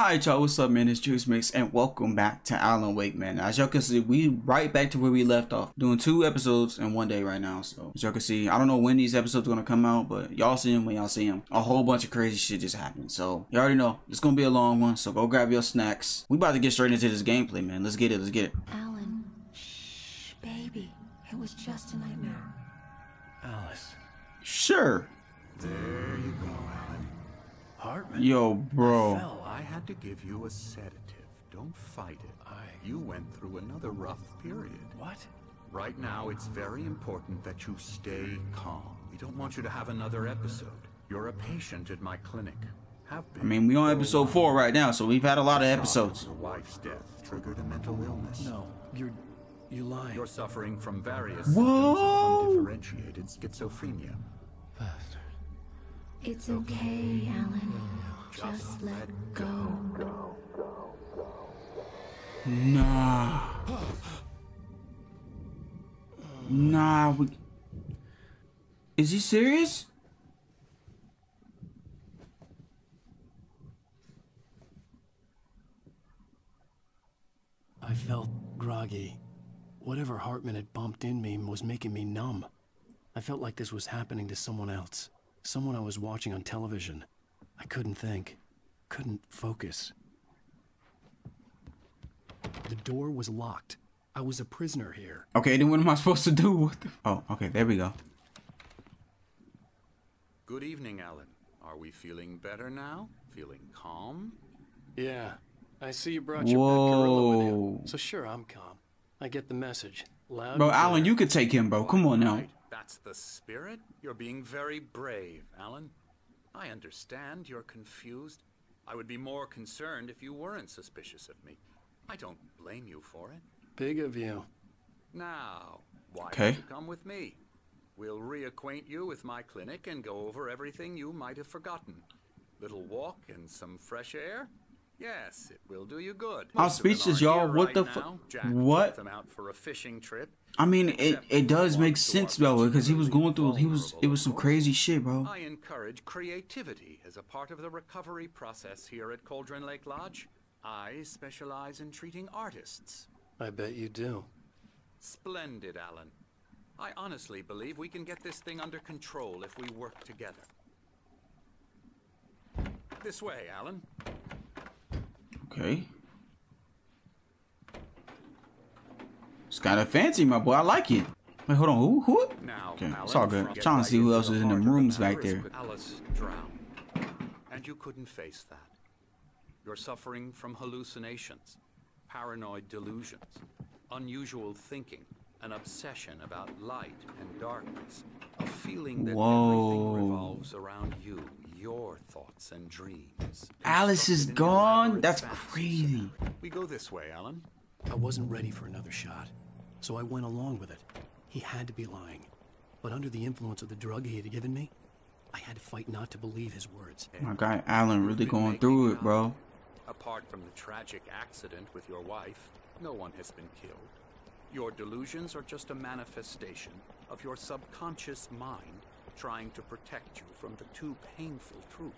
Alright y'all, what's up man, it's Juice Mix and welcome back to Alan Wake man. As y'all can see, we right back to where we left off. Doing two episodes in one day right now. So as y'all can see, I don't know when these episodes are gonna come out, but y'all see them when y'all see them. A whole bunch of crazy shit just happened. So you already know, it's gonna be a long one, so go grab your snacks. We about to get straight into this gameplay man. Let's get it, let's get it. Alan, shh, baby. It was just a nightmare. Alice. Sure. There you go, Alan. Hartman? Yo, bro. Fell. I had to give you a sedative. Don't fight it. I- You went through another rough period. What? Right now, it's very important that you stay calm. We don't want you to have another episode. You're a patient at my clinic. Have been. I mean, we're on episode four right now, so we've had a lot of episodes. Your wife's death triggered a mental illness. No, you're you lying. You're suffering from various Whoa. symptoms of undifferentiated schizophrenia. Bastard. It's okay, Alan. Just let go. Nah. Nah, we... Is he serious? I felt groggy. Whatever Hartman had bumped in me was making me numb. I felt like this was happening to someone else. Someone I was watching on television. I couldn't think. Couldn't focus. The door was locked. I was a prisoner here. Okay, then what am I supposed to do? What the... Oh, okay, there we go. Good evening, Alan. Are we feeling better now? Feeling calm? Yeah. I see you brought your pet gorilla with you. So sure, I'm calm. I get the message. Loud Bro, Alan, you could take him, bro. Come on now. Right, That's the spirit. You're being very brave, Alan. I understand you're confused. I would be more concerned if you weren't suspicious of me. I don't blame you for it. Big of you. Now, why Okay. don't you come with me? We'll reacquaint you with my clinic and go over everything you might have forgotten. Little walk and some fresh air? Yes, it will do you good. I'm Most of them speechless, y'all. What right the fu- now. Jack what? them out for a fishing trip. I mean, it, it does make sense, who are bro, because he was going through, he was, it was some crazy shit, bro. I encourage creativity as a part of the recovery process here at Cauldron Lake Lodge. I specialize in treating artists. I bet you do. Splendid, Alan. I honestly believe we can get this thing under control if we work together. This way, Alan. Okay. It's kind of fancy, my boy. I like it. Wait, hold on. Who? Who? Now, Okay, Alan, it's all good. I'm trying to see who else is in the rooms back there. Alice drowned, and you couldn't face that. You're suffering from hallucinations, paranoid delusions, unusual thinking, an obsession about light and darkness, a feeling that Whoa. everything revolves around you, your thoughts and dreams. Alice is gone? That's fantasies. crazy. We go this way, Alan. I wasn't ready for another shot, so I went along with it. He had to be lying. But under the influence of the drug he had given me, I had to fight not to believe his words. My guy Alan really going through it, bro. Apart from the tragic accident with your wife, no one has been killed. Your delusions are just a manifestation of your subconscious mind trying to protect you from the too painful truth.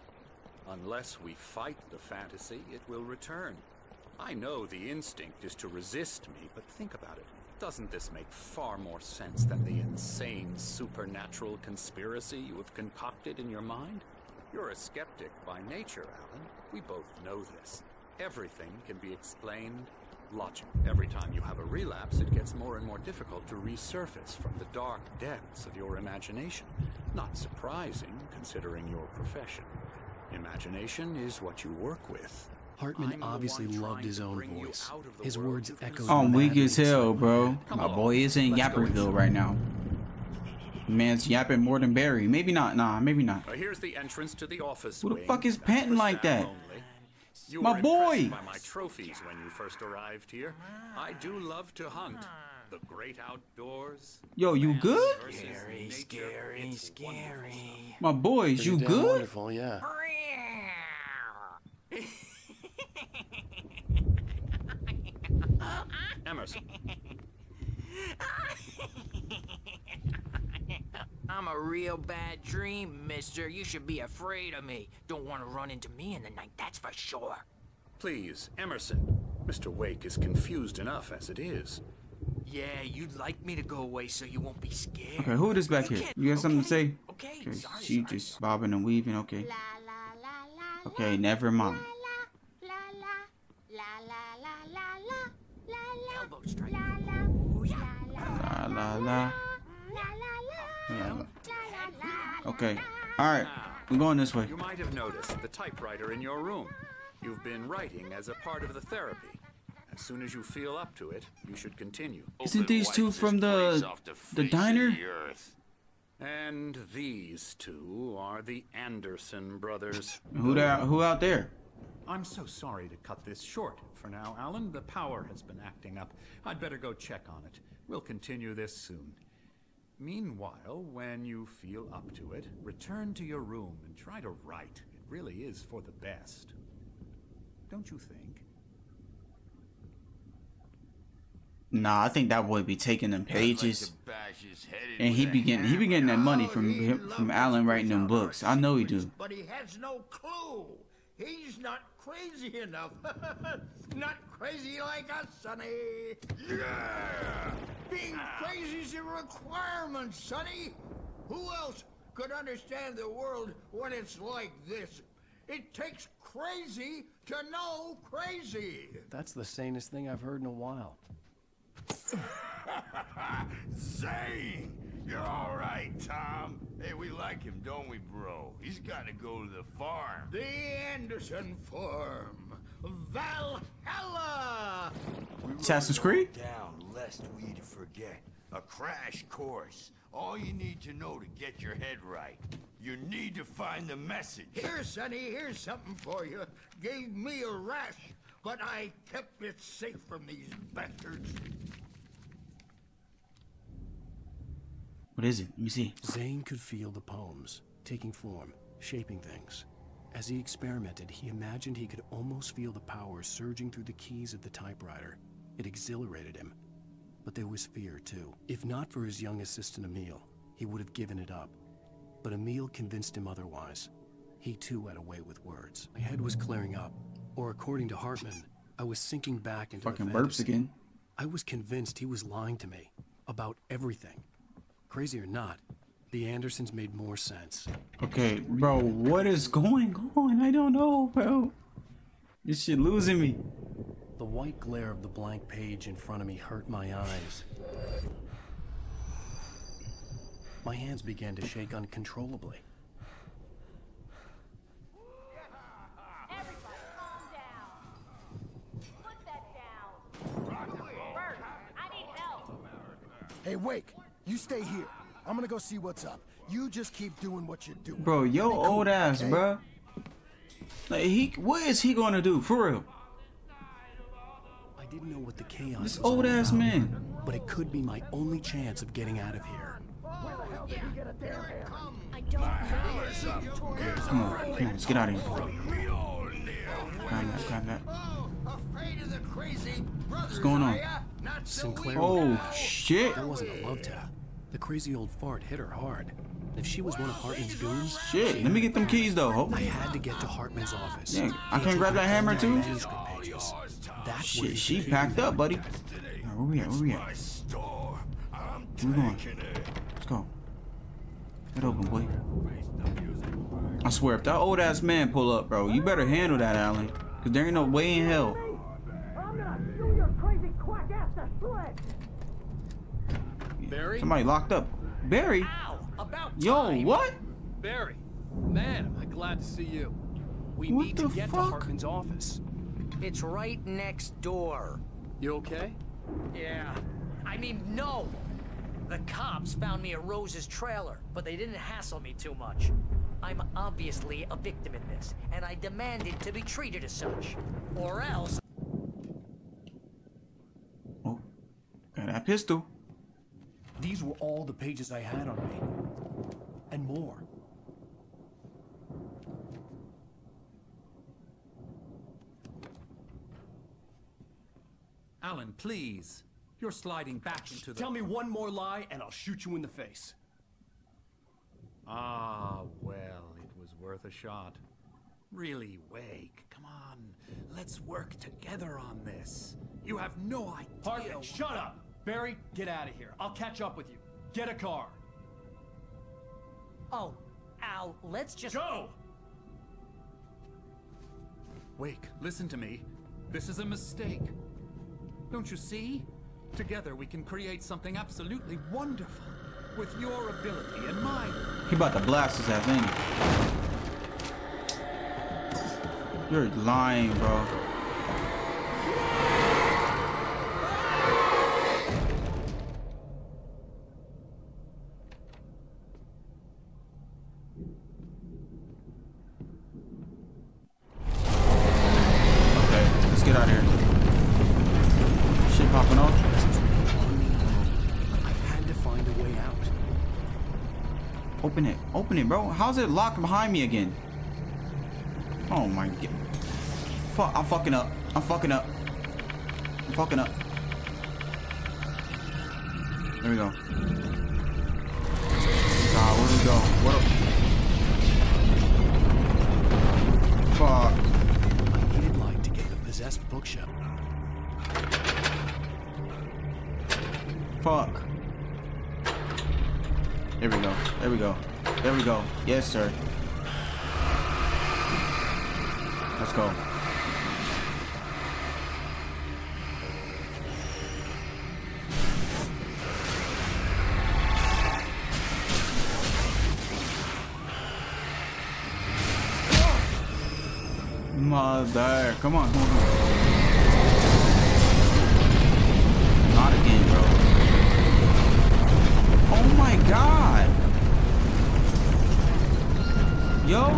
Unless we fight the fantasy, it will return. I know the instinct is to resist me, but think about it. Doesn't this make far more sense than the insane supernatural conspiracy you have concocted in your mind? You're a skeptic by nature, Alan. We both know this. Everything can be explained logically. Every time you have a relapse, it gets more and more difficult to resurface from the dark depths of your imagination. Not surprising, considering your profession. Imagination is what you work with. Hartman I'm obviously loved his own voice. out His words echoed. constructed. I'm weak as hell, bro. my Come My along. boy is in Yapperville right now. Man's yapping more than Barry. Maybe not. Nah, maybe not. Uh, here's the entrance to the office. Who the wing. fuck is panting like that? You My boy. By my trophies when you first arrived here. I do love to hunt. The great outdoors. Yo, you man good? Scary, scary, It's scary. My boys, Pretty you good? Wonderful, yeah. Emerson, I'm a real bad dream, mister. You should be afraid of me. Don't want to run into me in the night, that's for sure. Please, Emerson. Mr. Wake is confused enough as it is. Yeah, you'd like me to go away so you won't be scared. Okay, who is back here? You got okay, something to say? Okay, okay sorry, she sorry. just bobbing and weaving. Okay. La, la, la, okay, never mind. La la la. Okay. All right. I'm going this way. You might have noticed the typewriter in your room. You've been writing as a part of the therapy. As soon as you feel up to it, you should continue. Isn't these two from the the diner? And these two are the Anderson brothers. Who there? Who out there? I'm so sorry to cut this short for now, Alan. The power has been acting up. I'd better go check on it. We'll continue this soon. Meanwhile, when you feel up to it, return to your room and try to write. It really is for the best. Don't you think? Nah, I think that boy be taking them pages, and he be getting he be getting that money oh, from him, from Alan writing them books. I know he do. But he has no clue. He's not crazy enough. not crazy like us, Sonny. Yeah! Being crazy's a requirement, Sonny. Who else could understand the world when it's like this? It takes crazy to know crazy. That's the sanest thing I've heard in a while. Zane! You're all right, Tom. Hey, we like him, don't we, bro? He's got to go to the farm. The Anderson Farm. Valhalla! We wrote Assassin's Creed? Down, lest we forget. A crash course. All you need to know to get your head right. You need to find the message. Here, Sonny, here's something for you. Gave me a rash, but I kept it safe from these bastards. What is it? Let me see. Zane could feel the poems, taking form, shaping things. As he experimented, he imagined he could almost feel the power surging through the keys of the typewriter. It exhilarated him. But there was fear, too. If not for his young assistant Emil, he would have given it up. But Emil convinced him otherwise. He too had a way with words. My head was clearing up, or according to Hartman, I was sinking back into Fucking burps again. I was convinced he was lying to me about everything. Crazy or not, the Andersons made more sense. Okay, bro, what is going on? I don't know, bro. This shit losing me. The white glare of the blank page in front of me hurt my eyes. My hands began to shake uncontrollably. Everybody calm down. Put that down. Bert, I need help. Hey, Wake, you stay here. I'm gonna go see what's up. You just keep doing what you're doing. Bro, yo Be cool, old ass, okay? bro. Like he, what is he gonna do for real? I didn't know what the chaos This was old ass about, man. But it could be my only chance of getting out of here. I don't know. Come on, come on, let's get out of here. Grab that, grab that. What's going on? Not Sinclair easy. Oh shit, That wasn't a love tap. The crazy old fart hit her hard. If she was one of Hartman's goons, shit. Let me get them keys though. Ho. I had to get to Hartman's office. Yeah, I can't grab that hammer too? my manuscript pages. That's where Shit, she packed up, buddy. Alright, where we at? Where we at? Where we going? Let's go. Get open, boy. I swear, if that old ass man pull up, bro, you better handle that, Alan. Cause there ain't no way in hell. I'm gonna sue your crazy quack ass to shreds. Barry? Somebody locked up. Barry? Ow! About Yo, time. what? Barry, man, am I glad to see you. We What need to get fuck? to Hartman's office. It's right next door. You okay? Yeah. I mean, no. The cops found me at Rose's trailer, but they didn't hassle me too much. I'm obviously a victim in this, and I demanded to be treated as such. Or else Oh, got that pistol. These were all the pages I had on me. And more. Alan, please. You're sliding back into the. Tell me one more lie and I'll shoot you in the face. Ah, well, it was worth a shot. Really, Wake, come Come on, let's work together on this. You have no idea. Hartman, shut up! Barry, get out of here. I'll catch up with you. Get a car. Oh, Al, let's just... Go! Wake, listen to me. This is a mistake. Don't you see? Together we can create something absolutely wonderful. With your ability and mine. He about to blast his ass, ain't he? You're lying, bro. Bro. How's it locked behind me again? Oh my god. Fuck, I'm fucking up. I'm fucking up. I'm fucking up. There we go. There we go. Yes, sir. Let's go. Mother. Come on, come on, come on. Yo.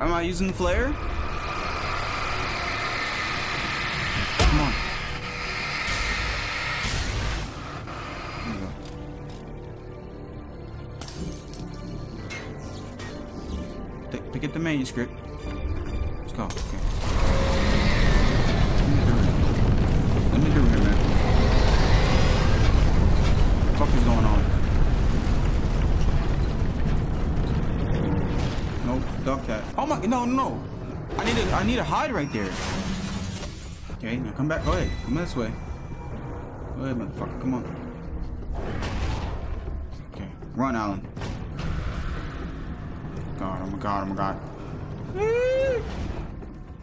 Am I using the flare? Come on. Pick- Pick up the manuscript. Hide right there. Okay, now come back. Oh, go ahead. Come this way. Oh, go ahead, motherfucker. Come on. Okay, run, Alan. God, oh my god, oh my god.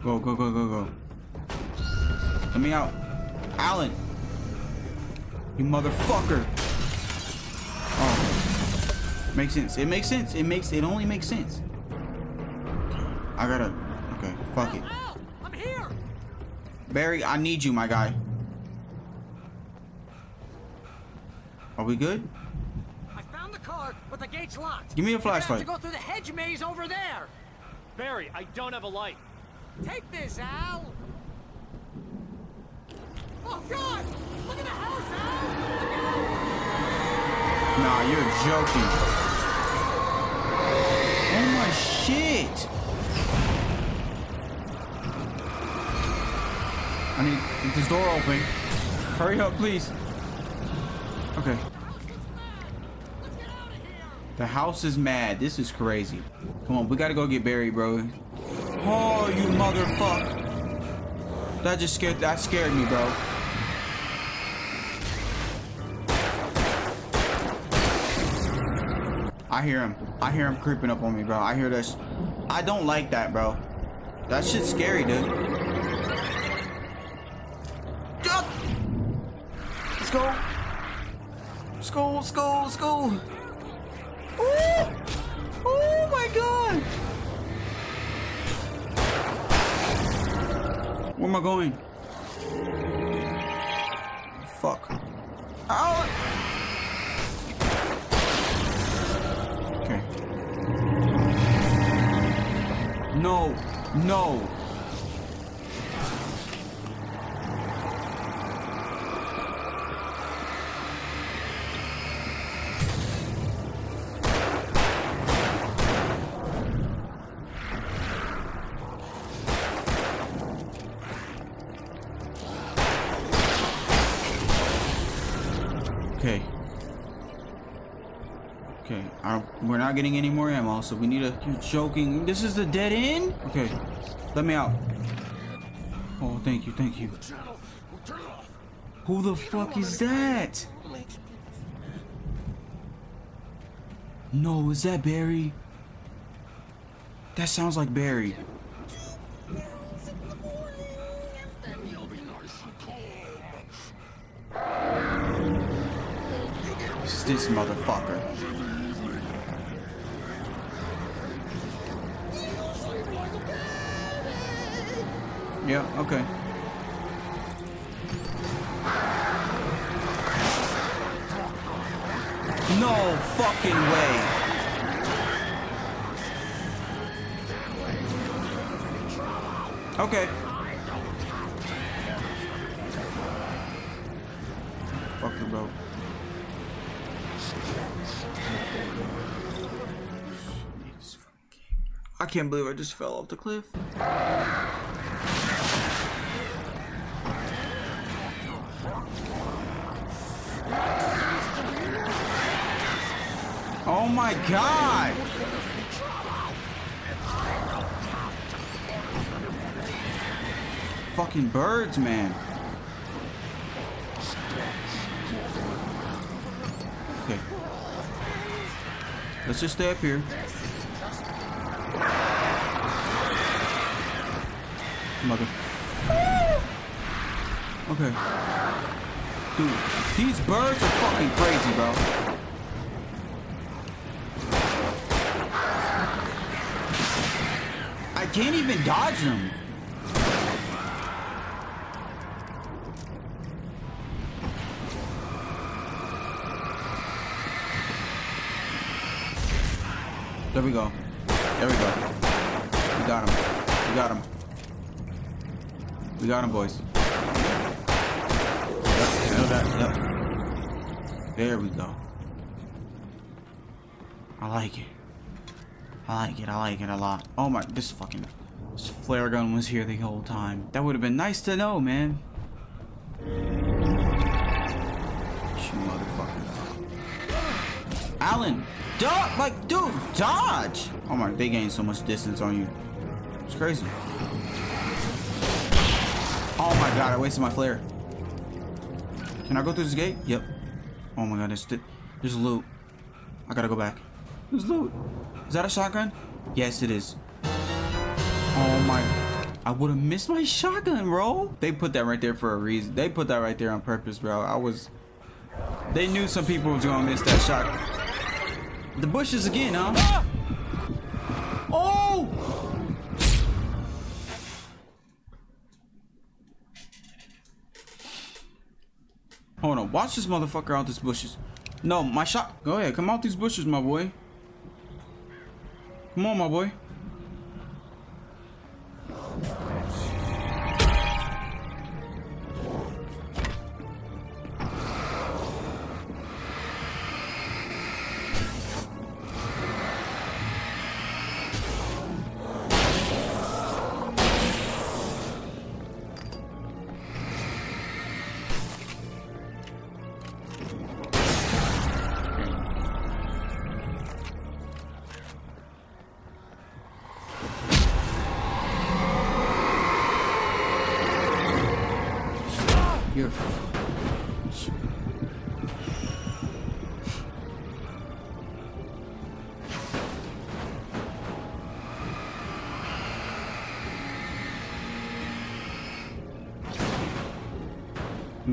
Go, go, go, go, go. Let me out. Alan. You motherfucker. Oh. Makes sense. It makes sense. It makes it only makes sense. I gotta okay, fuck it. I'm here! Barry, I need you, my guy. Are we good? I found the car, but the gate's locked. Give me a You're have to go through the hedge maze over there. Barry, I don't have a light. Take this, Al. Oh God! Look at the house, Al. Look Nah, you're joking. Oh my shit. I need this door open. Hurry up, please. Okay. The house is mad. This is crazy. Come on, we gotta go get Barry, bro. Oh, you motherfucker. That just scared that scared me, bro. I hear him. I hear him creeping up on me, bro. I hear this. I don't like that, bro. That shit's scary, dude. Go, let's go. Oh, oh my god. Where am I going? Fuck. Ow. Okay. No, no. Okay. We're not getting any more ammo, so we need to. You're joking. This is the dead end? Okay, let me out. Oh, thank you, thank you. Who the fuck is that? No, is that Barry? That sounds like Barry. This motherfucker. Yeah, okay. No fucking way. Okay. Fuck boat. I can't believe I just fell off the cliff. Oh my god! Fucking birds, man. Okay. Let's just stay up here. Mother. Okay. Dude, these birds are fucking crazy, bro. Can't even dodge them. There we go. There we go. We got him. We got him. We got him, boys. Yep, that. Yep. There we go. I like it. I like it. I like it a lot. Oh my, this fucking this flare gun was here the whole time. That would have been nice to know, man. You motherfucker. Alan, dodge, like, dude, dodge. Oh my, they gained so much distance on you. It's crazy. Oh my god, I wasted my flare. Can I go through this gate? Yep. Oh my god, there's, there's loot. I gotta go back. There's loot. Is that a shotgun? Yes, it is. Oh my. I would have missed my shotgun, bro. They put that right there for a reason. They put that right there on purpose, bro. I was. They knew some people was gonna miss that shotgun. The bushes again, huh? Oh! Hold on, watch this motherfucker out these bushes. No, my shot. Go ahead, come out these bushes, my boy. Come on, my boy.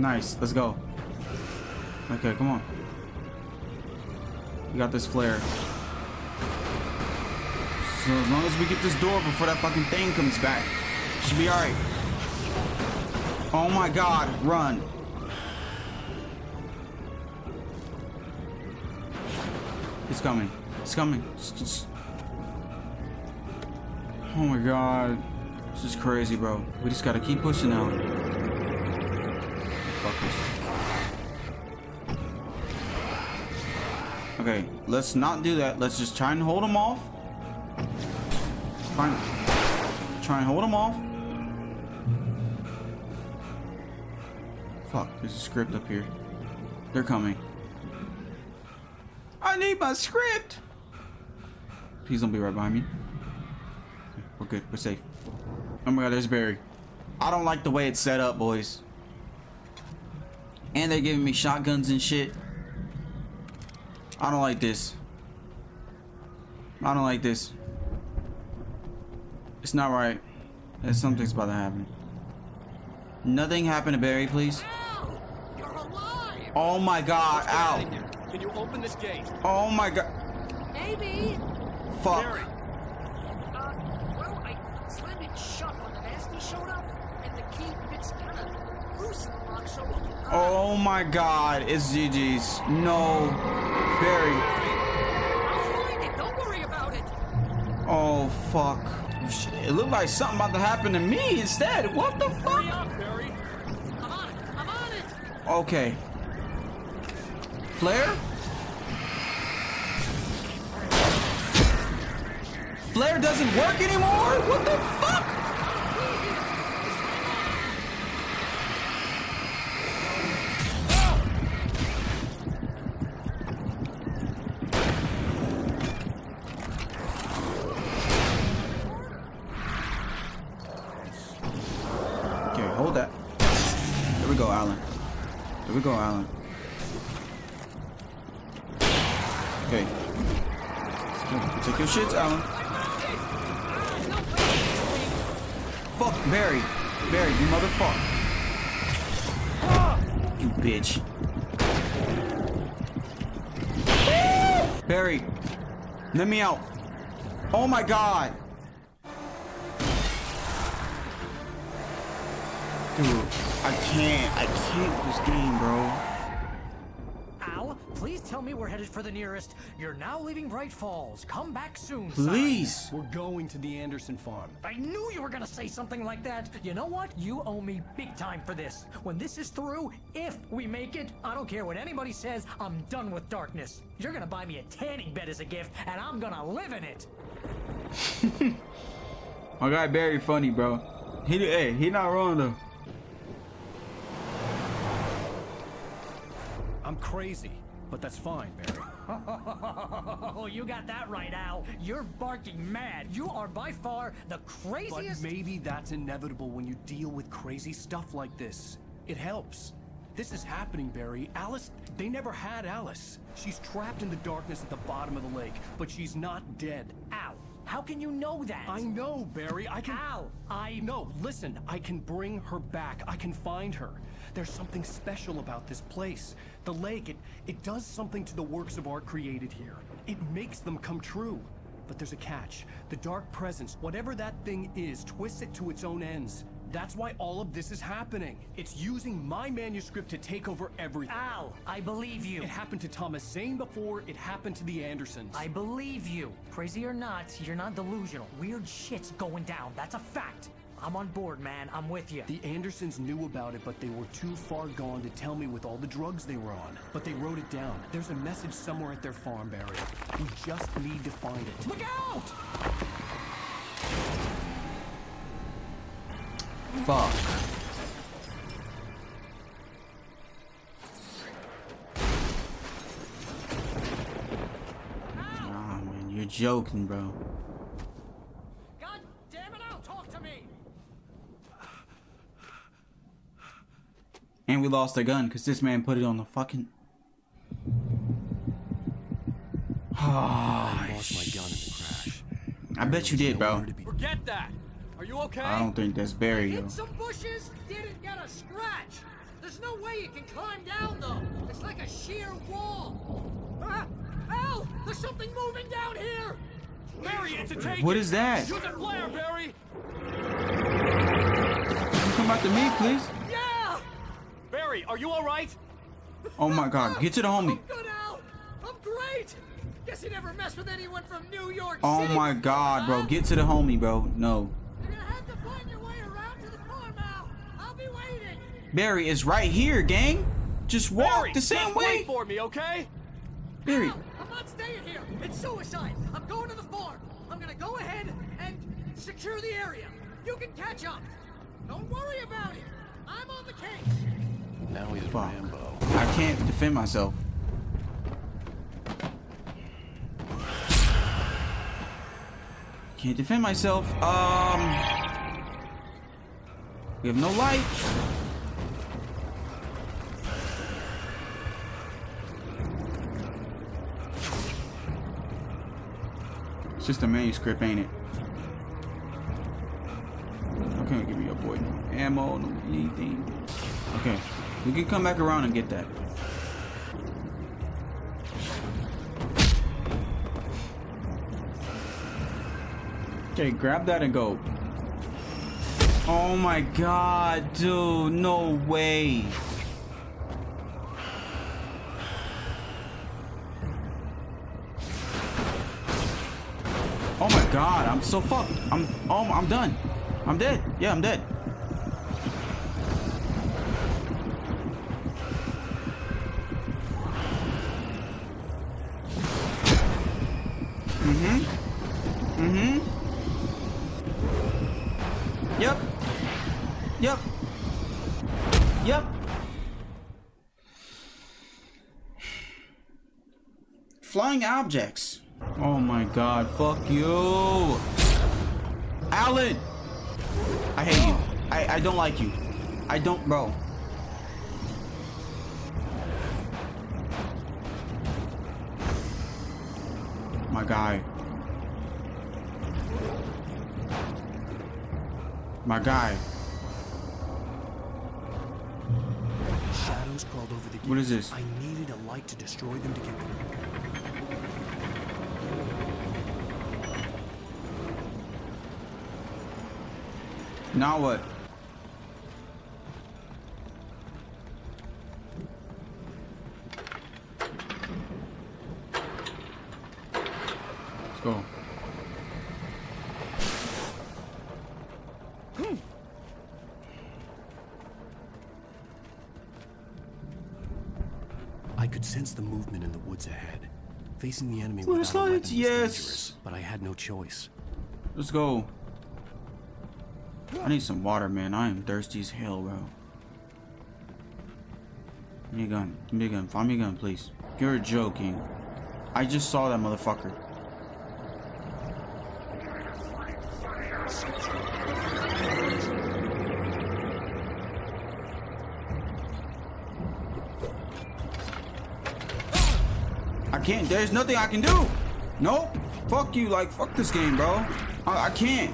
Nice, let's go. Okay, come on. We got this flare. So as long as we get this door before that fucking thing comes back, should be alright. Oh my god, run. It's coming. It's coming. It's. Oh my god. This is crazy, bro. We just gotta keep pushing out. Okay, let's not do that. Let's just try and hold them off. Try and, try and hold them off. Fuck, there's a script up here. They're coming. I need my script. Please don't be right behind me. We're good. We're safe. Oh my god, there's Barry. I don't like the way it's set up, boys. And they're giving me shotguns and shit. I don't like this. I don't like this. It's not right. There's something's about to happen. Nothing happened to Barry, please. You're alive! Oh my god, ow. Can you open this gate? Oh my god. Maybe. Fuck. Barry, Uh, well, I slammed it shut when the nasty showed up, and the key fits kind of loose in the lock, so. Uh, Oh my god, it's GG's. No. Barry. Oh fuck. It looked like something about to happen to me instead. What the fuck? Okay. Flare? Flare doesn't work anymore? What the fuck? Okay, hold that. Here we go, Alan. Here we go, Alan. Okay. Take your shits, Alan. Fuck, Barry. Barry, you motherfucker. You bitch. Barry, let me out. Oh my god. Dude, I can't. I can't this game, bro. Al, please tell me we're headed for the nearest. You're now leaving Bright Falls. Come back soon, Please. son. We're going to the Anderson farm. I knew you were gonna say something like that. You know what? You owe me big time for this. When this is through, if we make it, I don't care what anybody says, I'm done with darkness. You're gonna buy me a tanning bed as a gift, and I'm gonna live in it. My guy Barry funny, bro. He hey, he not wrong though. I'm crazy, but that's fine, Barry. Oh, you got that right, Al. You're barking mad. You are by far the craziest... But maybe that's inevitable when you deal with crazy stuff like this. It helps. This is happening, Barry. Alice, they never had Alice. She's trapped in the darkness at the bottom of the lake, but she's not dead. How can you know that? I know, Barry. I can. Al, I. No, listen. I can bring her back. I can find her. There's something special about this place. The lake, it, it does something to the works of art created here. It makes them come true. But there's a catch. The dark presence, whatever that thing is, twists it to its own ends. That's why all of this is happening. It's using my manuscript to take over everything. Al, I believe you. It happened to Thomas Zane before, it happened to the Andersons. I believe you. Crazy or not, you're not delusional. Weird shit's going down. That's a fact. I'm on board, man. I'm with you. The Andersons knew about it, but they were too far gone to tell me with all the drugs they were on. But they wrote it down. There's a message somewhere at their farm, Barry. We just need to find it. Look out! Fuck. Nah, man, you're joking, bro. God damn it, Al, talk to me! And we lost the gun because this man put it on the fucking. I lost my gun in the crash. I bet you did, bro. Forget that. Are you okay? I don't think that's Barry. Hit some bushes, didn't get a scratch. There's no way you can climb down, though. It's like a sheer wall. Ah! Al, there's something moving down here! Barry, it's a take. What is that? Use a flare, Barry. Come back to me, please. Yeah! Barry, are you all right? Oh my god, get to the homie. Good, Al! I'm great! Guess you never messed with anyone from New York Oh City my god, bro. Get to the homie, bro. No. Barry is right here, gang. Just walk Barry, the same way. Wait for me, okay? Barry. No, I'm not staying here. It's suicide. I'm going to the farm. I'm gonna go ahead and secure the area. You can catch up. Don't worry about it. I'm on the case. Now he's Fuck. Rambo. I can't defend myself. Can't defend myself. Um. We have no light. It's just a manuscript, ain't it? Okay, give me your boy no ammo, no anything. Okay, we can come back around and get that. Okay, grab that and go. Oh my god, dude, no way. Oh my god, I'm so fucked. I'm oh I'm done. I'm dead. Yeah, I'm dead. Mm-hmm. Mm-hmm. Yep. Yep. Yep. Flying objects. Oh my god, fuck you. Alan! I hate you. I, I don't like you. I don't, bro. My guy. My guy. Shadows crawled over the What is this? I needed a light to destroy them to get through. Now what? Facing the enemy Flashlights, without a weapon yes. dangerous, but I had no choice. Let's go. I need some water, man. I am thirsty as hell, bro. Give me a gun. Give me a gun. Find me a gun, please. You're joking. I just saw that motherfucker. Can't. There's nothing I can do. Nope. Fuck you. Like, fuck this game, bro. I, I can't.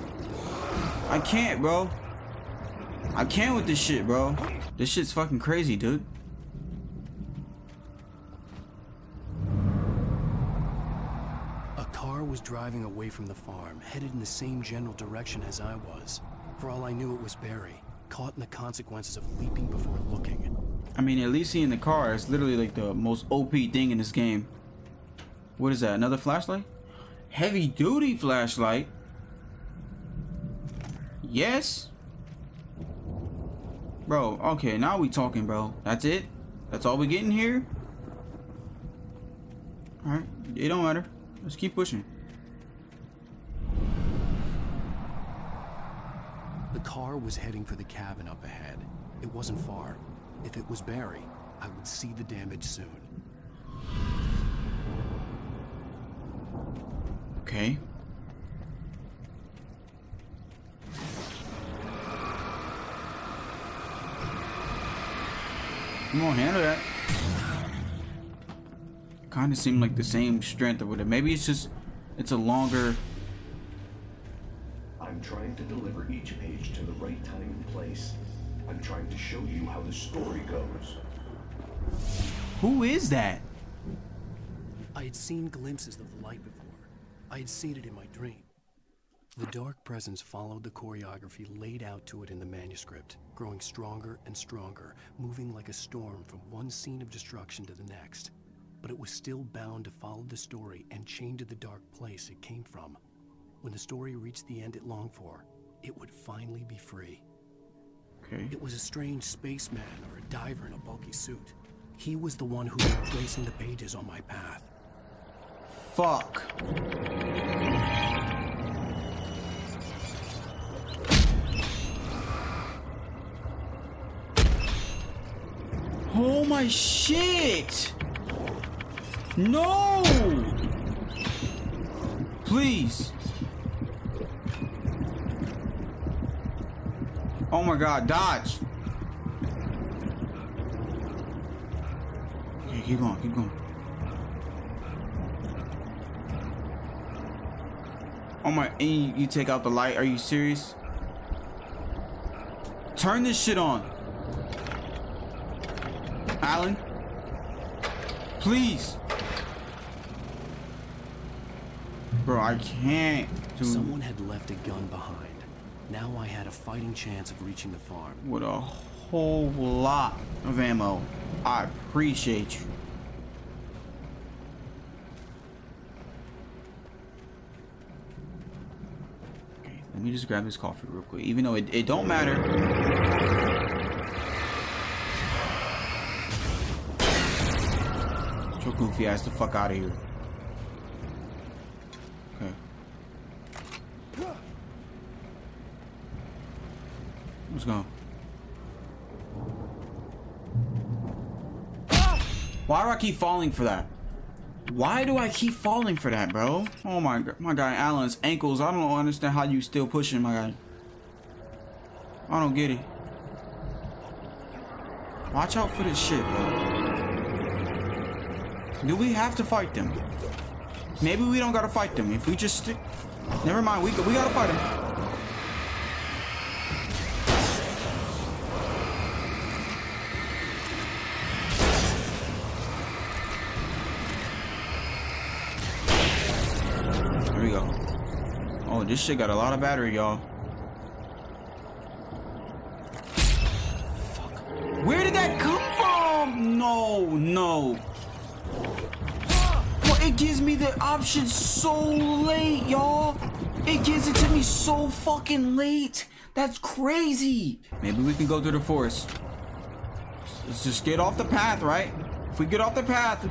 I can't, bro. I can't with this shit, bro. This shit's fucking crazy, dude. A car was driving away from the farm, headed in the same general direction as I was. For all I knew, it was Barry, caught in the consequences of leaping before looking. I mean, at least he in the car is literally like the most OP thing in this game. What is that? Another flashlight? Heavy duty flashlight? Yes? Bro, okay, now we talking, bro. That's it? That's all we getting here? Alright, it don't matter. Let's keep pushing. The car was heading for the cabin up ahead. It wasn't far. If it was Barry, I would see the damage soon. Okay. I'm gonna handle that. Kind of seemed like the same strength of it. Maybe it's just, it's a longer. I'm trying to deliver each page to the right time and place. I'm trying to show you how the story goes. Who is that? I had seen glimpses of the light before. I had seen it in my dream. The dark presence followed the choreography laid out to it in the manuscript, growing stronger and stronger, moving like a storm from one scene of destruction to the next. But it was still bound to follow the story and chained to the dark place it came from. When the story reached the end it longed for, it would finally be free. Okay. It was a strange spaceman or a diver in a bulky suit. He was the one who was tracing the pages on my path. Fuck. Oh my shit! No! Please. Oh my god, dodge. Okay, keep going, keep going. Oh my, and you, you take out the light. Are you serious? Turn this shit on. Alan. Please. Bro, I can't. Dude. Someone had left a gun behind. Now I had a fighting chance of reaching the farm. With a whole lot of ammo. I appreciate you. Let me just grab this coffee real quick. Even though it, it don't matter. Get your goofy ass the fuck out of here. Okay. Let's go. Why do I keep falling for that? Why do I keep falling for that, bro? Oh my god, my guy Alan's ankles. I don't understand how you still pushing, my guy. I don't get it. Watch out for this shit, bro. Do we have to fight them? Maybe we don't gotta fight them. If we just stick... Never mind, we, we gotta fight them. There we go. Oh, this shit got a lot of battery, y'all. Where did that come from? No, no. Well, it gives me the option so late, y'all. It gives it to me so fucking late. That's crazy. Maybe we can go through the forest. Let's just get off the path, right? If we get off the path.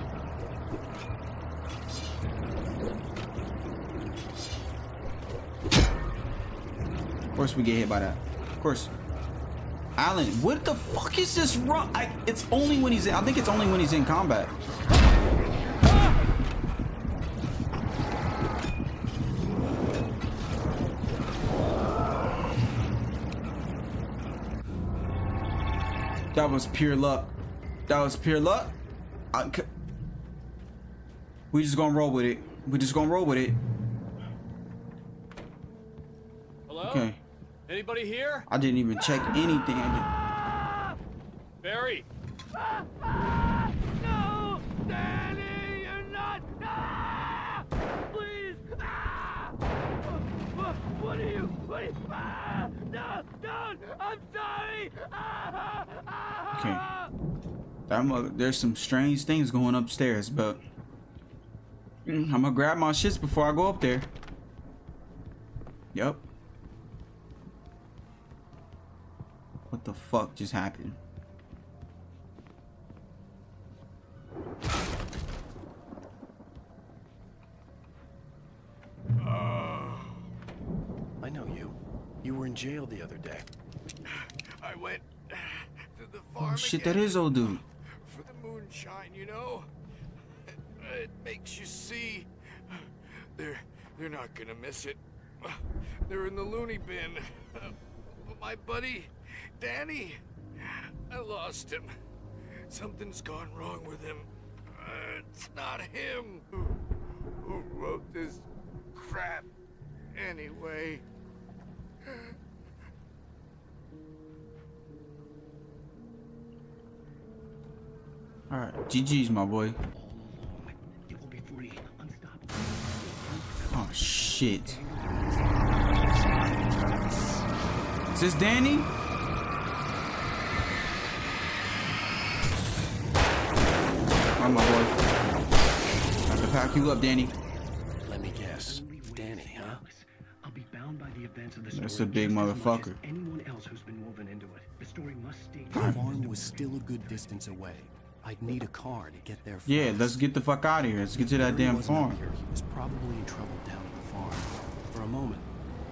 Course we get hit by that. Of course. Alan, what the fuck is this run? I, it's only when he's in, I think it's only when he's in combat. That was pure luck. That was pure luck. I we just gonna roll with it. We just gonna roll with it. Hello? Okay. Anybody here? I didn't even check anything. I Barry? No! Danny, you're not! Please! What, what are you? What are you? No! Don't! I'm sorry! Okay. That mother, there's some strange things going upstairs, but I'm gonna grab my shits before I go up there. Yep. What the fuck just happened? I know you. You were in jail the other day. I went to the farm Oh shit, that is old dude. for the moonshine, you know? It, it makes you see. They're they're not gonna miss it. They're in the loony bin. But my buddy, Danny, I lost him. Something's gone wrong with him. Uh, it's not him. Who, who wrote this crap anyway? Alright, GG's my boy. Oh shit. Is this Danny? Alright my boy. Time to pack you up, Danny. Let me guess. Danny, huh? I'll be bound by the events of the That's a big just as much as motherfucker. Anyone else who's been woven into it. The story must stay. The farm was still a good distance away. I'd need a car to get there. Yeah, let's get the fuck out of here. Let's get to that Barry damn farm. Here. He was probably in trouble down at the farm. For a moment,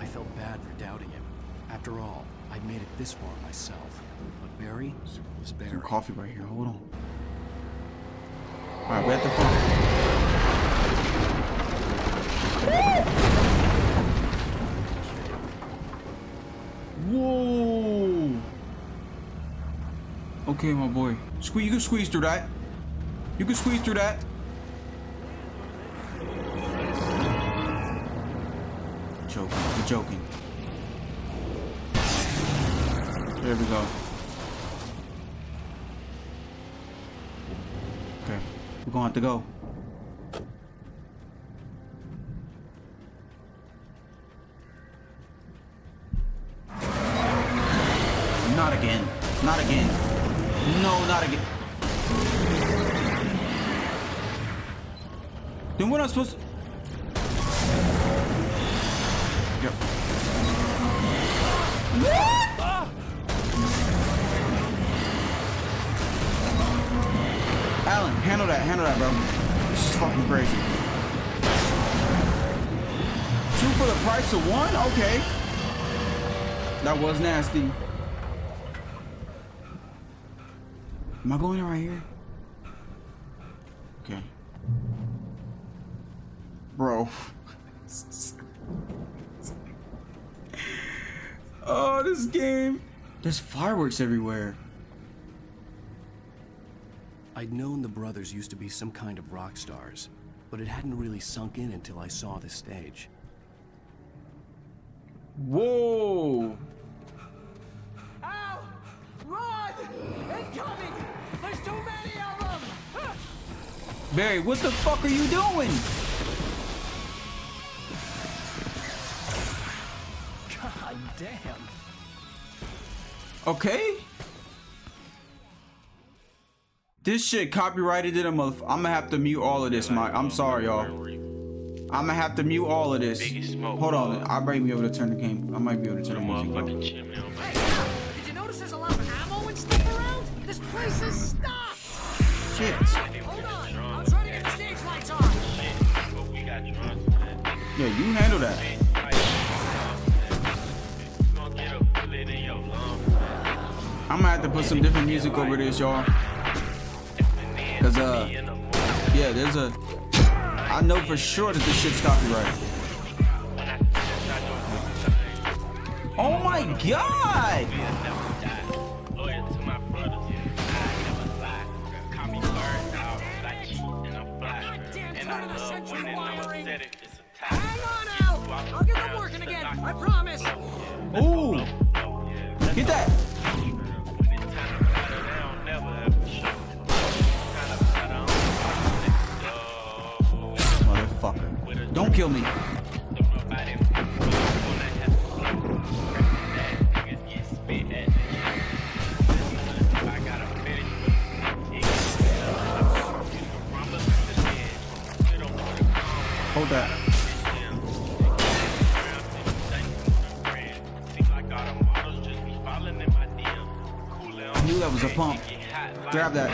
I felt bad for doubting him. After all, I'd made it this far myself. But Barry was Barry. Some coffee right here. Hold on. Alright, we're at the farm. Whoa! Okay, my boy. Squeeze. You can squeeze through that. You can squeeze through that. Joking. You're joking. There we go. Okay. We're gonna have to go. Not again. Not again. No, not again. Then what am I supposed to... the one? Okay. That was nasty. Am I going right here? Okay. Bro. oh, this game. There's fireworks everywhere. I'd known the brothers used to be some kind of rock stars, but it hadn't really sunk in until I saw the stage. Whoa. Ow! Run! Incoming! There's too many of them! Barry, what the fuck are you doing? God damn. Okay. This shit copyrighted in a motherf- I'm gonna have to mute all of this, Mike. I'm sorry, y'all. I'm gonna have to mute all of this. Hold on, I might be able to turn the game. I might be able to turn the music off. Did you notice there's a lot of ammo and stuff around? This place is stocked! Shit. Hold on, I'll try to get the stage lights on. Yeah, you handle that. I'm gonna have to put some different music over this, y'all. Cause uh, yeah, there's a. I know for sure that this shit's copyright. Oh my god! Turn of the century wiring! Hang on out! I'll get them working again, I promise! Ooh! Get that! Kill me. Hold that. I knew that was a pump. Grab that.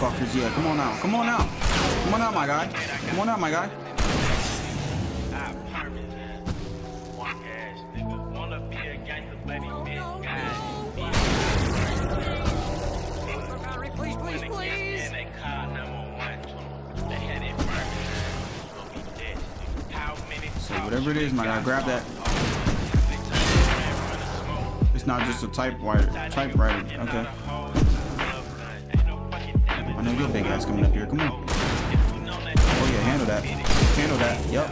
Fuckers, yeah. Come on now. Come on now. Come on now, my guy. Come on now, my guy. Whatever it is, my guy, grab that. It's not just a typewriter. Typewriter. Okay. I know your big ass coming up here. Come on. Oh yeah, handle that. Handle that. Yep.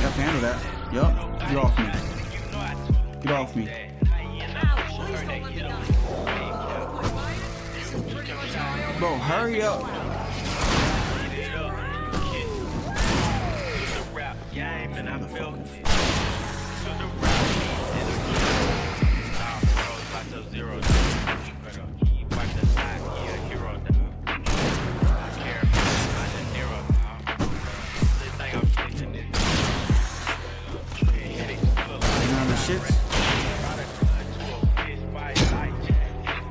Yep, handle that. Yep. Get off me. Get off me. Bro, hurry up.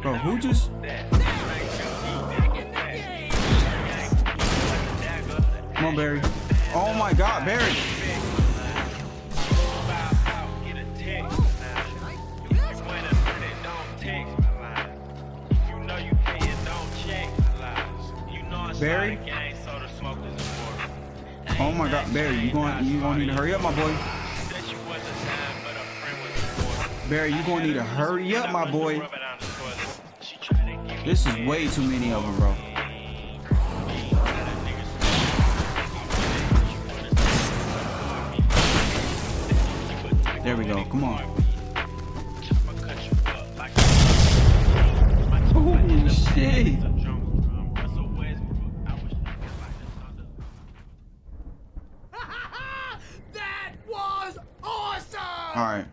Bro, who just... Come on, Barry. Oh my god, Barry. Barry? Oh my god, Barry, you going you gonna need to hurry up, my boy. Barry, you gonna need to hurry up, my boy. This is way too many of them, bro. There we go. Come on. That was awesome! All right.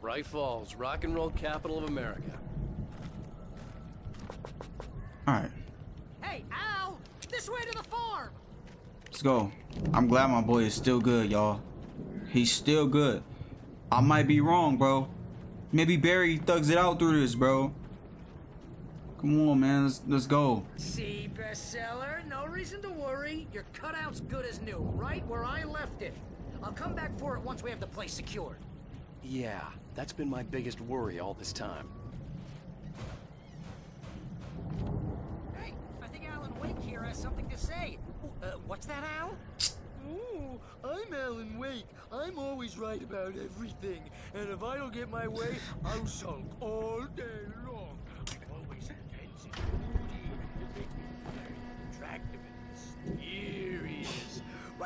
Bright Falls, rock and roll capital of America. All right. Hey, Al! This way to the farm! Let's go. I'm glad my boy is still good, y'all. He's still good. I might be wrong, bro. Maybe Barry thugs it out through this, bro. Come on, man. Let's, let's go. See, bestseller? No reason to worry. Your cutout's good as new, right where I left it. I'll come back for it once we have the place secured. Yeah, that's been my biggest worry all this time. Hey, I think Alan Wake here has something to say. Uh, what's that, Al? Ooh, I'm Alan Wake. I'm always right about everything. And if I don't get my way, I'll sulk all day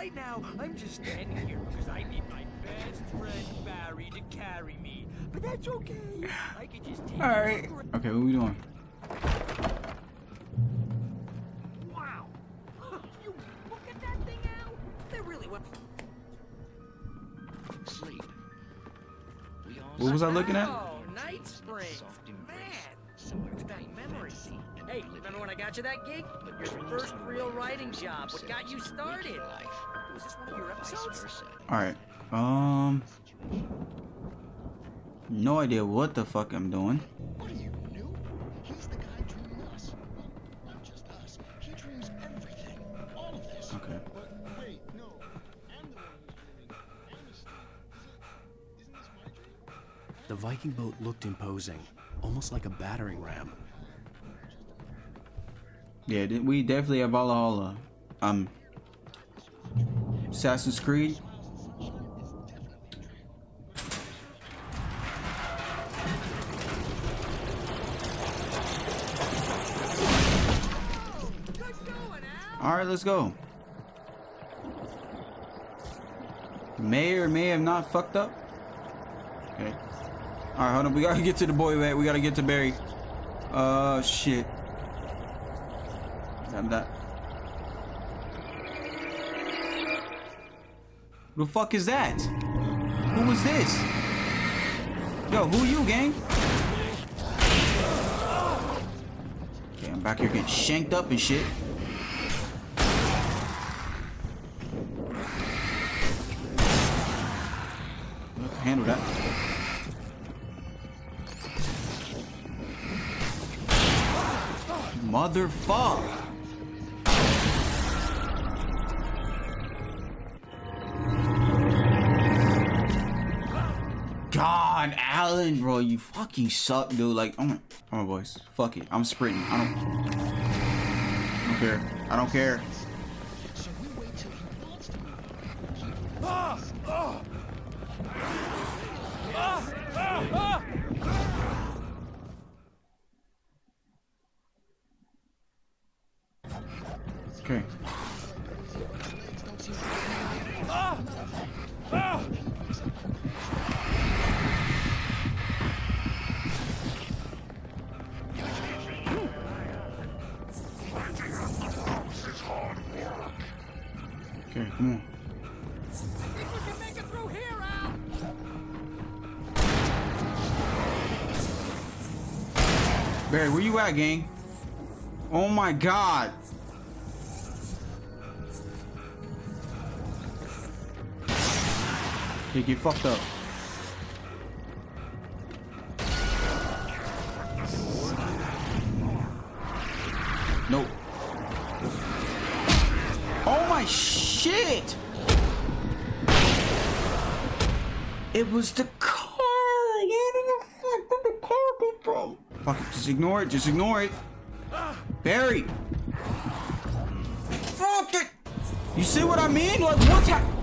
Right now, I'm just standing here because I need my best friend Barry to carry me. But that's okay. I can just take All right. Okay, what we doing? Wow! You look at that thing, Al! They really went. Sleep. What was I looking at? Oh, Night Springs. Got you that gig? Your first real writing job. What got you started? Was this one of your episodes? All right. Um. No idea what the fuck I'm doing. What are you, new? He's the guy dreaming us. Not just us. He dreams everything. All of this. Okay. But wait, no. I'm the one who's dreaming. Honestly. Isn't this my dream? The Viking boat looked imposing, almost like a battering ram. Yeah, we definitely have Valhalla. Um. Assassin's Creed. All right, let's go. May or may have not fucked up. Okay. All right, hold on. We gotta get to the boy. Man. We gotta get to Barry. Uh, shit. Damn that. The fuck is that? Who was this? Yo, who you, gang? Okay, I'm back here getting shanked up and shit. Handle that. Motherfuck. Bro, you fucking suck, dude. Like, oh my, oh my boys, fuck it. I'm sprinting. I don't, I don't care. I don't care. You at, gang? Oh my god. Okay, get fucked up. Nope. Oh my shit! It was the ignore it, just ignore it. Barry! Fuck it! You see what I mean? Like, what's happening?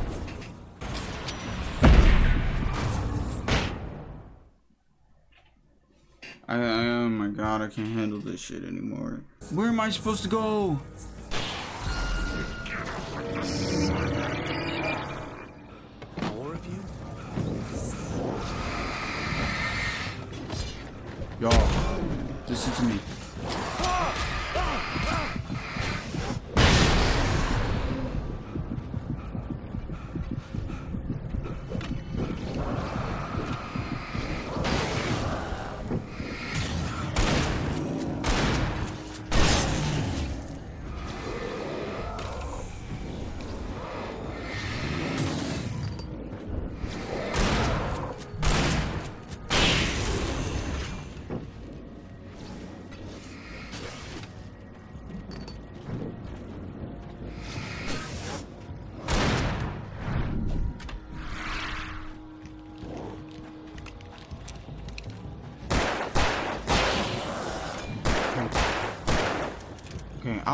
I, I, oh my god, I can't handle this shit anymore. Where am I supposed to go?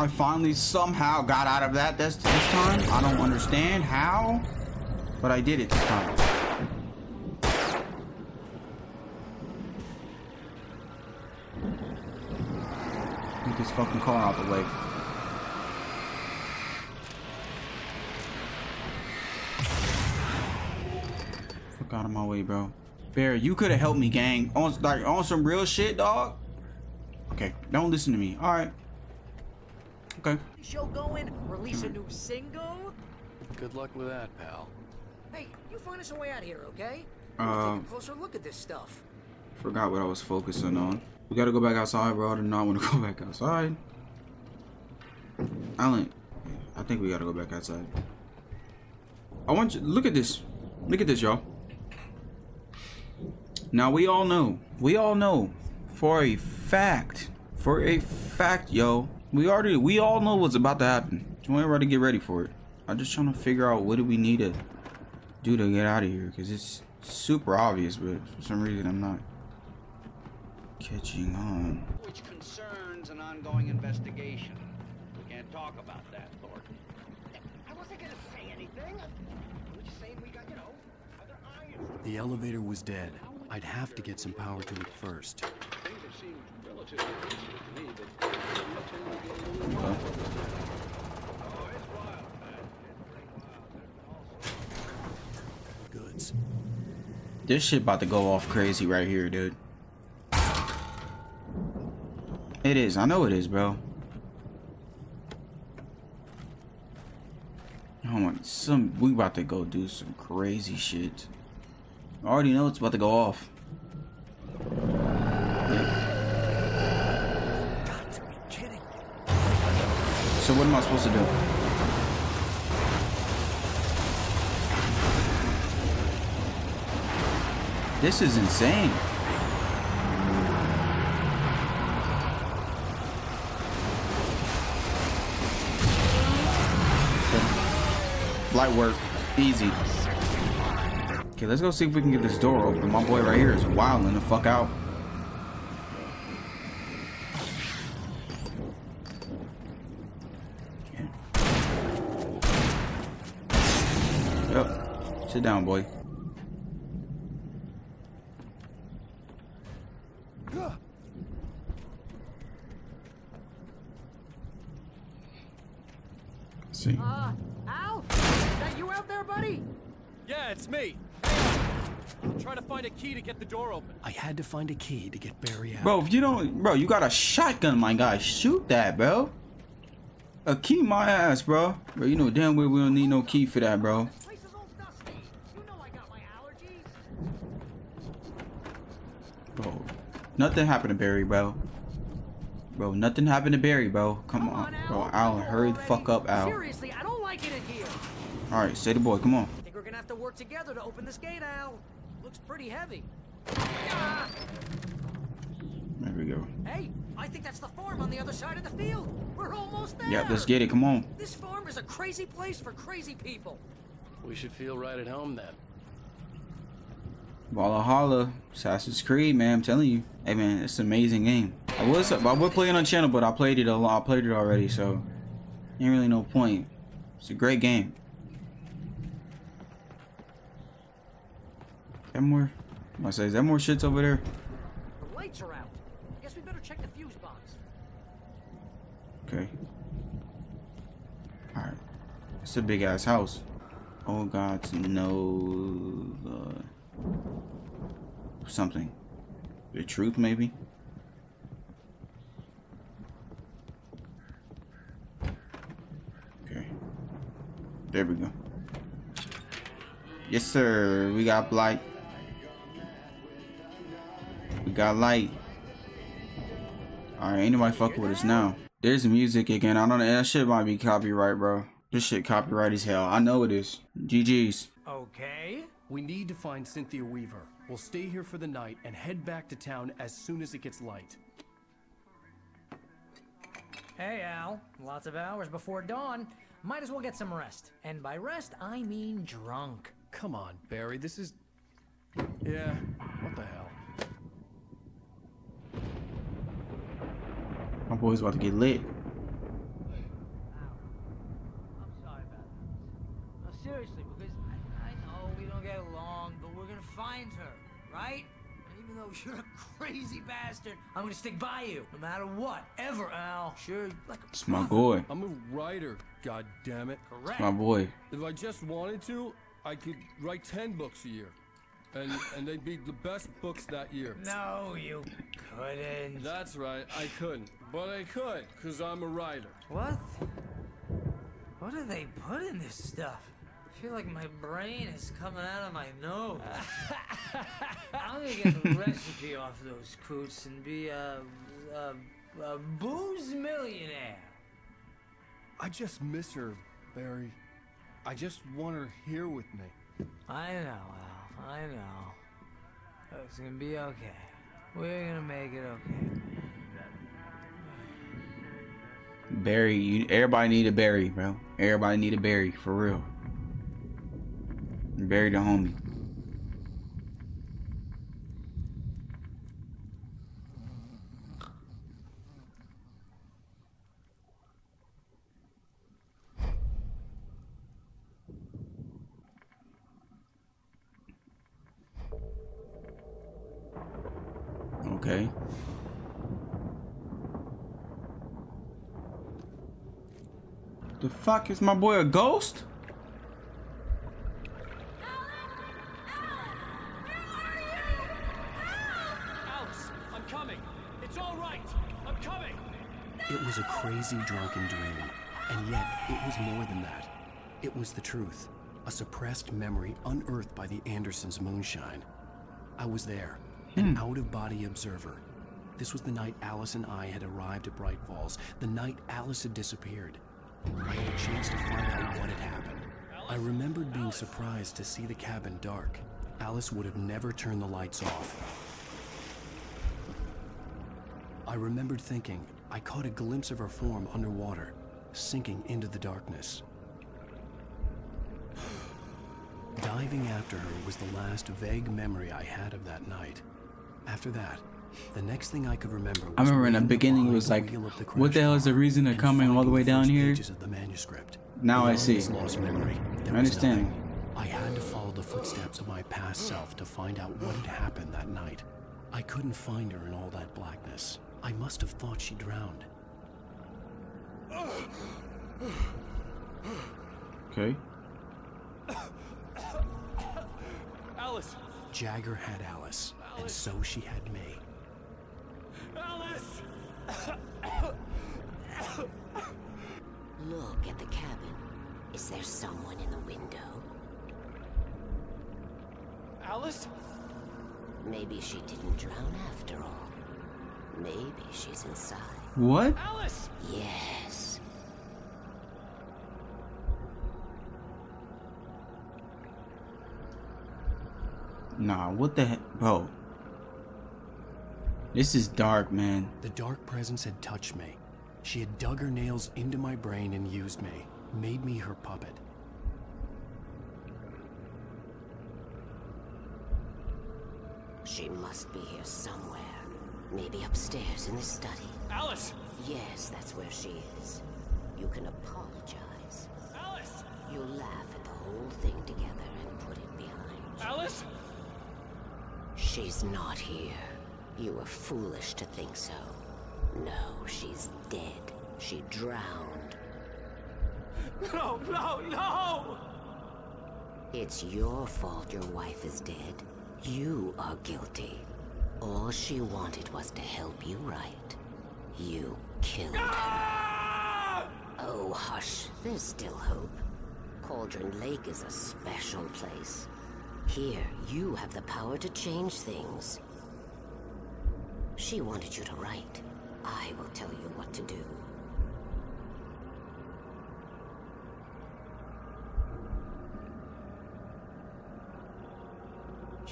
I finally somehow got out of that this, this time. I don't understand how, but I did it this time. Get this fucking car out the way. Fuck out of my way, bro. Bear, you could have helped me, gang. On like on some real shit, dog. Okay, don't listen to me. All right. Okay. Show going, release a new single. Good luck with that, pal. Hey, you find us a way out here, okay? Um, Take a closer look at this stuff. Forgot what I was focusing on. We gotta go back outside, bro. I do not want to go back outside. Alan, I think we gotta go back outside. I want you look at this. Look at this, y'all. Now we all know. We all know for a fact. For a fact, yo. We already we all know what's about to happen. So we're ready to get ready for it. I'm just trying to figure out what do we need to do to get out of here because it's super obvious, but for some reason I'm not catching on. Which concerns an ongoing investigation. We can't talk about that, Thornton. I wasn't gonna say anything. I was just saying we got, you know, other irons. The elevator was dead. I'd have to get some power to it first. Things have seemed relatively peaceful to me, but uh, I'm telling you, getting a little wild. Oh, it's wild, man. It's pretty wild. Goods. This shit about to go off crazy right here, dude. It is. I know it is, bro. Oh my, some we about to go do some crazy shit. I already know it's about to go off. What am I supposed to do? This is insane. Light work. Easy. Okay, let's go see if we can get this door open. My boy right here is wilding the fuck out. Yep. Sit down, boy. See. Uh, Al? Is that you out there, buddy? Yeah, it's me. I'm trying to find a key to get the door open. I had to find a key to get Barry out. Bro, if you don't, bro, you got a shotgun, my guy. Shoot that, bro. A key, my ass, bro. Bro, you know damn well we don't need no key for that, bro. Place is all dusty. You know I got my allergies. Bro, nothing happened to Barry, bro. Bro, nothing happened to Barry, bro. Come on, bro. Alan, hurry the fuck up, Al. Seriously, I don't like it in here. All right, say the boy. Come on. I Think we're gonna have to work together to open this gate, Al. Looks pretty heavy. Ah! There we go. Hey, I think that's the farm on the other side of the field. We're almost there. Yep, let's get it. Come on. This farm is a crazy place for crazy people. We should feel right at home then. Valhalla, Assassin's Creed, man. I'm telling you. Hey, man, it's an amazing game. I was, I would play it on channel, but I played it a lot. I played it already, so ain't really no point. It's a great game. That more? I say, is that more shits over there? The lights are out. guess we better check the fuse box. Okay. Alright. It's a big ass house. Oh God, no. Something. The truth, maybe. Okay. There we go. Yes, sir. We got light. We got light. Alright, ain't nobody fucking with us now. There's music again. I don't know. That shit might be copyright, bro. This shit copyright as hell. I know it is. GG's. Okay. We need to find Cynthia Weaver. We'll stay here for the night and head back to town as soon as it gets light. Hey, Al. Lots of hours before dawn. Might as well get some rest. And by rest, I mean drunk. Come on, Barry. This is. Yeah. What the hell? My boy's about to get lit. No, seriously, because I, I know we don't get along, but we're gonna find her, right? And even though you're a crazy bastard, I'm gonna stick by you, no matter what, ever, Al. Sure, like a It's my boy. I'm a writer, god damn it. Correct. It's my boy. If I just wanted to, I could write 10 books a year. And and they'd be the best books that year. No, you couldn't. That's right, I couldn't. But I could, because I'm a writer. What? What do they put in this stuff? I feel like my brain is coming out of my nose. I'm gonna get the recipe off those coots and be a, a, a booze millionaire. I just miss her, Barry. I just want her here with me. I know, Al. I know. It's gonna be okay. We're gonna make it okay. Barry, you, everybody need a Barry, bro. Everybody need a Barry, for real. Barry the homie. Okay. The fuck is my boy a ghost? Crazy drunken dream, and yet it was more than that. It was the truth, a suppressed memory unearthed by the Andersons' moonshine. I was there, an hmm. out of body observer. This was the night Alice and I had arrived at Bright Falls, the night Alice had disappeared. I had a chance to find out what had happened. I remembered being surprised to see the cabin dark. Alice would have never turned the lights off. I remembered thinking I caught a glimpse of her form underwater, sinking into the darkness. Diving after her was the last vague memory I had of that night. After that, the next thing I could remember was I remember in the beginning it was like, the what the hell is the reason they're coming all the way down here? of the manuscript. Now I see. lost memory, I understand. I had to follow the footsteps of my past self to find out what had happened that night. I couldn't find her in all that blackness. I must have thought she drowned. Okay. Alice! Jagger had Alice, and so she had me. Alice! Look at the cabin. Is there someone in the window? Alice? Maybe she didn't drown after all. Maybe she's inside. What? Alice! Yes. Nah, what the heck? Bro. This is dark, man. The dark presence had touched me. She had dug her nails into my brain and used me, made me her puppet. She must be here somewhere. Maybe upstairs in the study. Alice! Yes, that's where she is. You can apologize. Alice! You'll laugh at the whole thing together and put it behind you. Alice? She's not here. You were foolish to think so. No, she's dead. She drowned. No, no, no! It's your fault your wife is dead. You are guilty. All she wanted was to help you right. You killed her. Ah! Oh, hush. There's still hope. Cauldron Lake is a special place. Here, you have the power to change things. She wanted you to write. I will tell you what to do.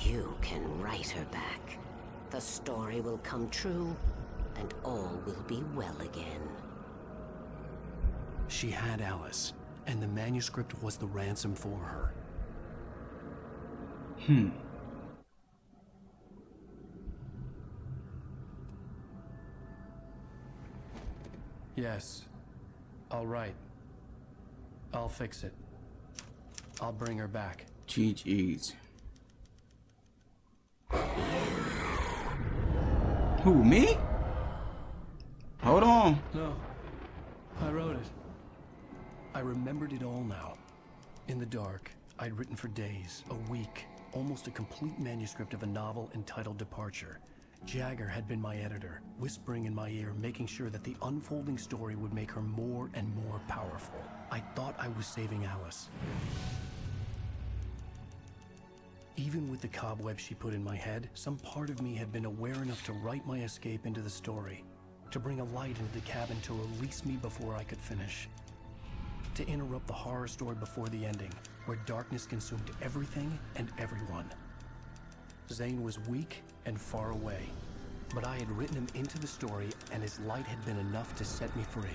You can write her back. The story will come true, and all will be well again. She had Alice, and the manuscript was the ransom for her. Hmm. Yes. All right. I'll fix it. I'll bring her back. GG's. Who, me? Hold on. No. I wrote it. I remembered it all now. In the dark, I'd written for days, a week, almost a complete manuscript of a novel entitled Departure. Jagger had been my editor, whispering in my ear, making sure that the unfolding story would make her more and more powerful. I thought I was saving Alice. Even with the cobweb she put in my head, some part of me had been aware enough to write my escape into the story, to bring a light into the cabin to release me before I could finish, to interrupt the horror story before the ending, where darkness consumed everything and everyone. Zane was weak and far away, but I had written him into the story, and his light had been enough to set me free.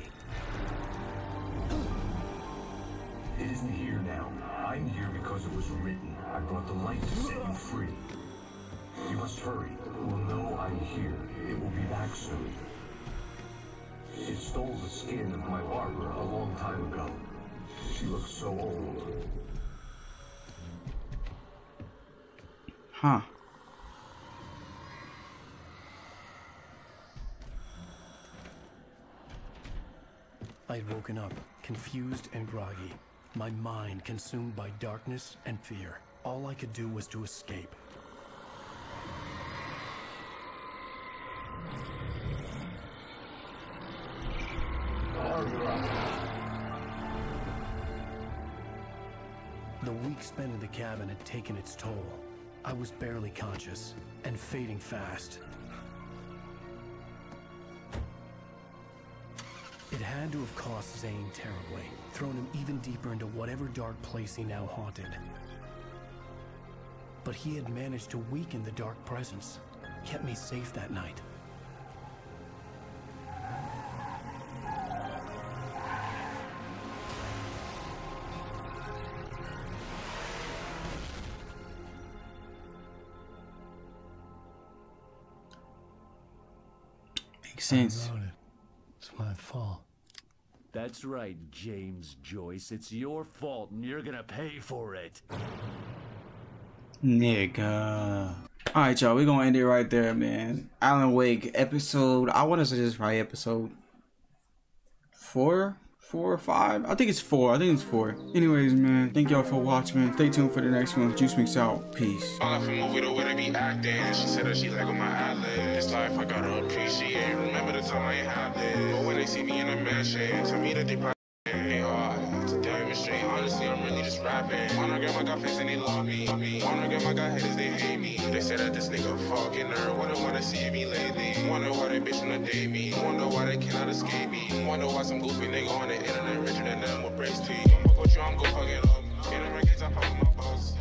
It isn't here now. I'm here because it was written. I brought the light to set you free. You must hurry. Will know I'm here. It will be back soon. It stole the skin of my Barbara a long time ago. She looks so old. Huh. I had woken up, confused and groggy, my mind consumed by darkness and fear. All I could do was to escape. The week spent in the cabin had taken its toll. I was barely conscious and fading fast. It had to have cost Zane terribly, thrown him even deeper into whatever dark place he now haunted. But he had managed to weaken the dark presence, kept me safe that night. Makes sense. It. It's my fault. That's right, James Joyce. It's your fault, and you're gonna pay for it. Nigga. Alright, y'all, we're gonna end it right there, man. Alan Wake episode. I want to say this is probably episode four, four or five. I think it's four. I think it's four. Anyways, man, thank y'all for watching, man. Stay tuned for the next one. Juice Mix out. Peace. All off a movie the way they be acting. She said that she like on my ad This life I gotta appreciate. Remember the time I ain't had this. But when they see me in a mansion, tell me that they bad. Wanna get my guy face and they love me. Wanna get my guy haters, they hate me. They say that this nigga fucking her. Wonder wanna see me lately. Wonder why they bitch wanna date me. Wonder why they cannot escape me. Wonder why some goofy nigga on the internet richer than them with brace teeth. I'm gonna go you, I'm gonna fuck it up. Get a records, I pop my boss.